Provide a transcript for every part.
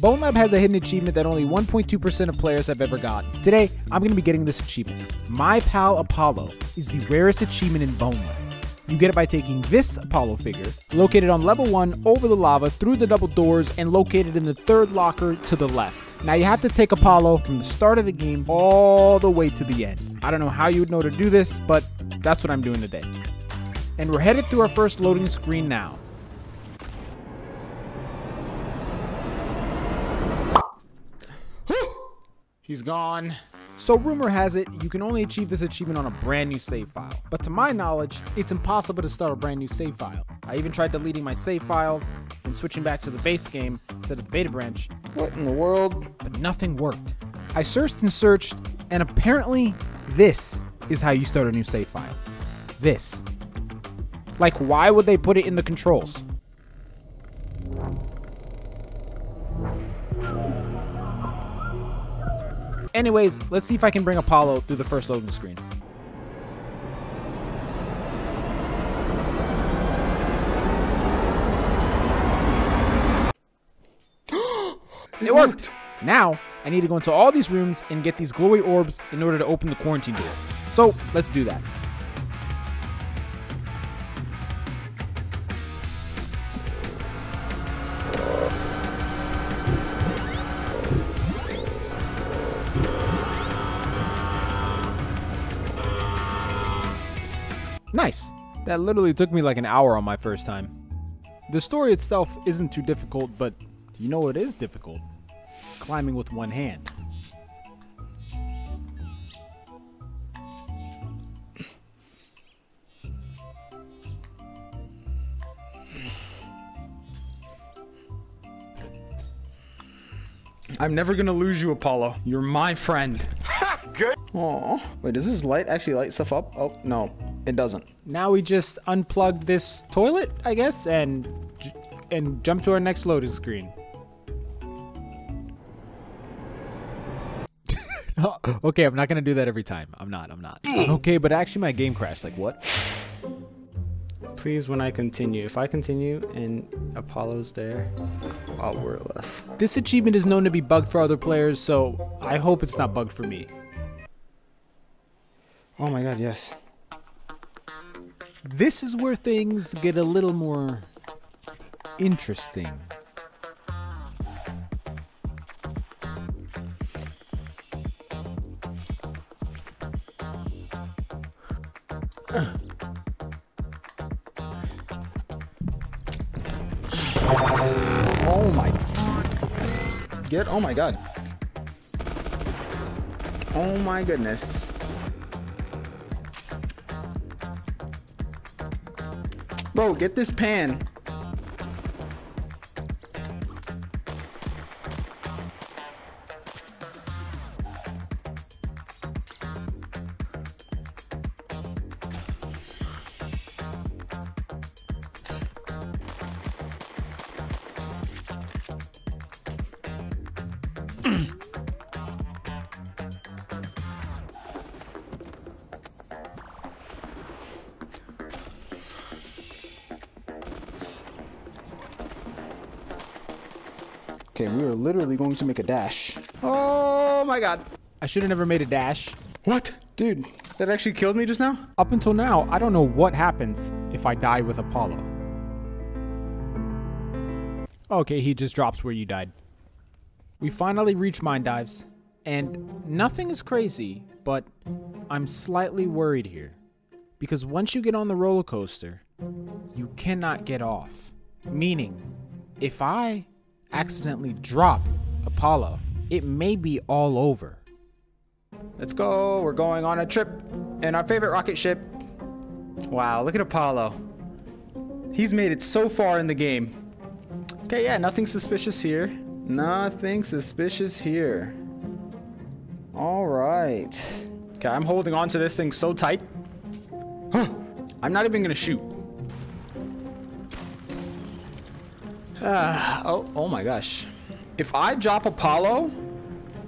Bonelab has a hidden achievement that only 1.2% of players have ever gotten. Today, I'm going to be getting this achievement. My Pal Apollo is the rarest achievement in Bonelab. You get it by taking this Apollo figure, located on level 1 over the lava through the double doors and located in the third locker to the left. Now you have to take Apollo from the start of the game all the way to the end. I don't know how you would know to do this, but that's what I'm doing today. And we're headed through our first loading screen now. He's gone. So rumor has it, you can only achieve this achievement on a brand new save file. But to my knowledge, it's impossible to start a brand new save file. I even tried deleting my save files and switching back to the base game instead of the beta branch. What in the world? But nothing worked. I searched and searched, and apparently this is how you start a new save file. This. Like, why would they put it in the controls? Anyways, let's see if I can bring Apollo through the first loading screen. it worked! Now, I need to go into all these rooms and get these glowy orbs in order to open the quarantine door. So, let's do that. Nice. That literally took me like an hour on my first time. The story itself isn't too difficult, but you know what is difficult? Climbing with one hand. I'm never gonna lose you, Apollo. You're my friend. Good. Oh, wait, does this light actually light stuff up? Oh, no, it doesn't. Now we just unplug this toilet, I guess, and and jump to our next loading screen. okay, I'm not gonna do that every time. I'm not. I'm not. Hmm. Okay, but actually, my game crashed. Like what? Please, when I continue, if I continue and Apollo's there, I'll worry less. This achievement is known to be bugged for other players, so I hope it's not bugged for me. Oh my god, yes. This is where things get a little more interesting. Oh my. Get, oh my god. Oh my goodness. Bro, get this pan. Okay, we are literally going to make a dash. Oh my god. I should have never made a dash. What? Dude, that actually killed me just now? Up until now, I don't know what happens if I die with Apollo. Okay, he just drops where you died. We finally reach mine dives, and nothing is crazy, but I'm slightly worried here. Because once you get on the roller coaster, you cannot get off. Meaning, if I accidentally drop Apollo, it may be all over. Let's go. We're going on a trip in our favorite rocket ship. Wow, look at Apollo. He's made it so far in the game. Okay, yeah, nothing suspicious here. Nothing suspicious here. All right. Okay, I'm holding on to this thing so tight. Huh. I'm not even gonna shoot. Ah, oh, oh my gosh. If I drop Apollo,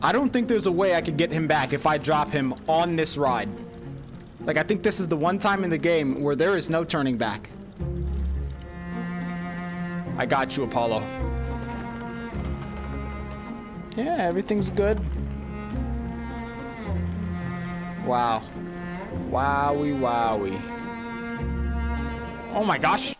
I don't think there's a way I could get him back if I drop him on this ride. Like, I think this is the one time in the game where there is no turning back. I got you, Apollo. Yeah, everything's good. Wow. Wowie wowie. Oh my gosh.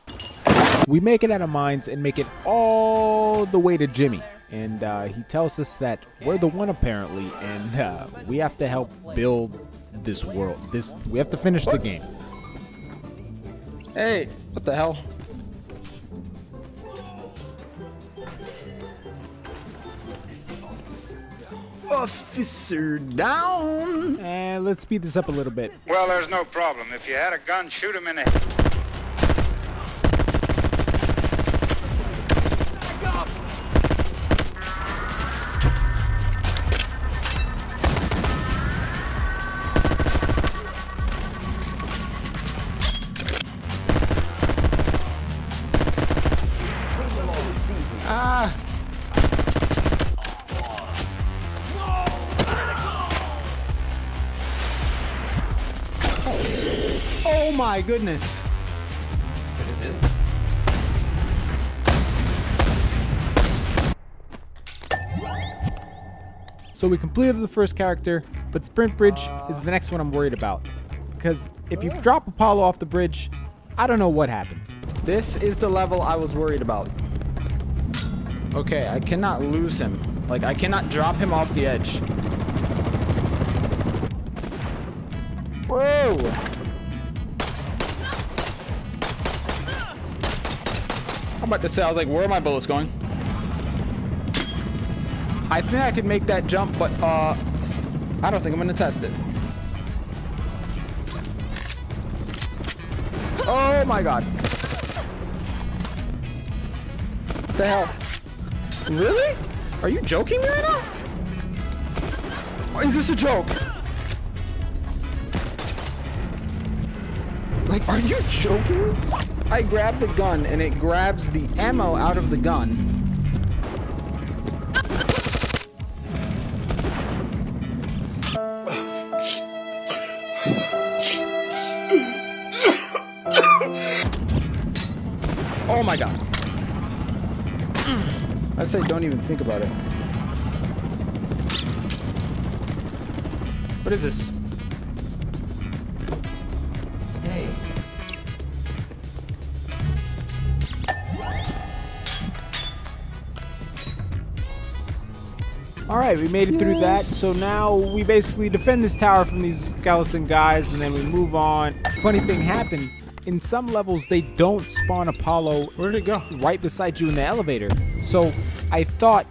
We make it out of mines and make it all the way to Jimmy. And uh, he tells us that we're the one apparently, and uh, we have to help build this world. This we have to finish the game. Hey, what the hell? Officer down. And let's speed this up a little bit. Well, there's no problem. If you had a gun, shoot him in the head. Oh my goodness. So we completed the first character, but Sprint Bridge is the next one I'm worried about. Because if you drop Apollo off the bridge, I don't know what happens. This is the level I was worried about. Okay, I cannot lose him. Like, I cannot drop him off the edge. Whoa! I'm about to say, I was like, where are my bullets going? I think I could make that jump, but, uh, I don't think I'm gonna test it. Oh my god. What the hell? Really? Are you joking me right now? Is this a joke? Like, are you joking? I grab the gun and it grabs the ammo out of the gun. Oh my god. I say don't even think about it. What is this? All right, we made it through that. So now we basically defend this tower from these skeleton guys, and then we move on. Funny thing happened. In some levels, they don't spawn Apollo. Where did it go? Right beside you in the elevator. So I thought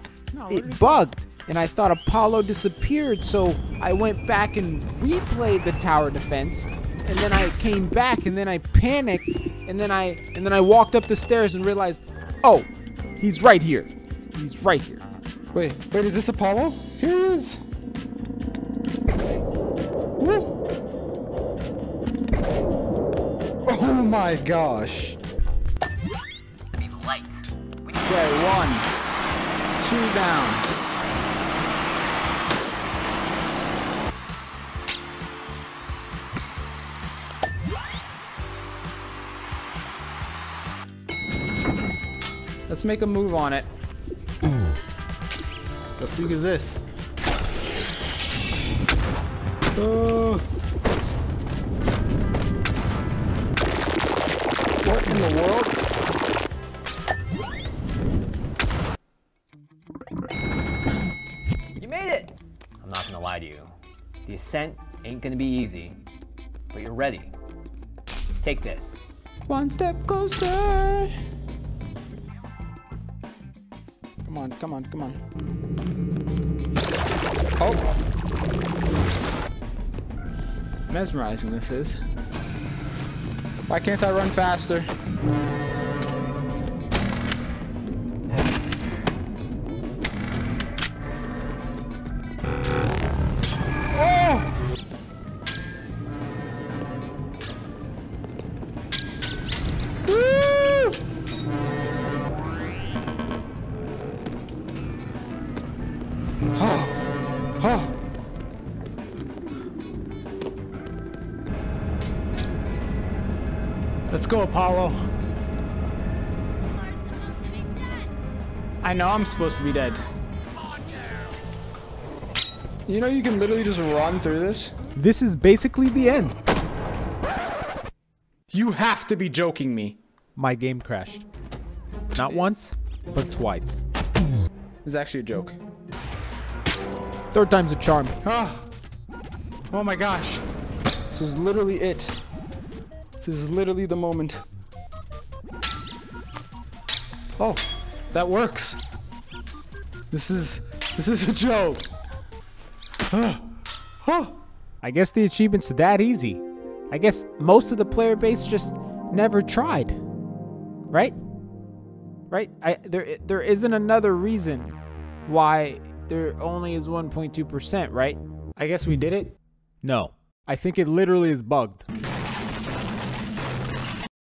it bugged, and I thought Apollo disappeared. So I went back and replayed the tower defense, and then I came back, and then I panicked, and then I and then I walked up the stairs and realized, oh, he's right here. He's right here. Wait, wait, is this Apollo? Here he is. Woo. Oh my gosh. light. We need Okay, one, two down. Let's make a move on it. The freak is this? Uh, what in the world? You made it! I'm not gonna lie to you. The ascent ain't gonna be easy, but you're ready. Take this. One step closer. Come on, come on, come on. Oh. Mesmerizing this is. Why can't I run faster? Let's go, Apollo. I know I'm supposed to be dead. You know you can literally just run through this? This is basically the end. You have to be joking me. My game crashed. Not once, but twice. This is actually a joke. Third time's a charm. Ah. Oh my gosh. This is literally it. This is literally the moment. Oh, that works. This is this is a joke. Huh. Huh. I guess the achievement's that easy. I guess most of the player base just never tried. Right? Right? I there there isn't another reason why there only is 1.2%, right? I guess we did it. No. I think it literally is bugged.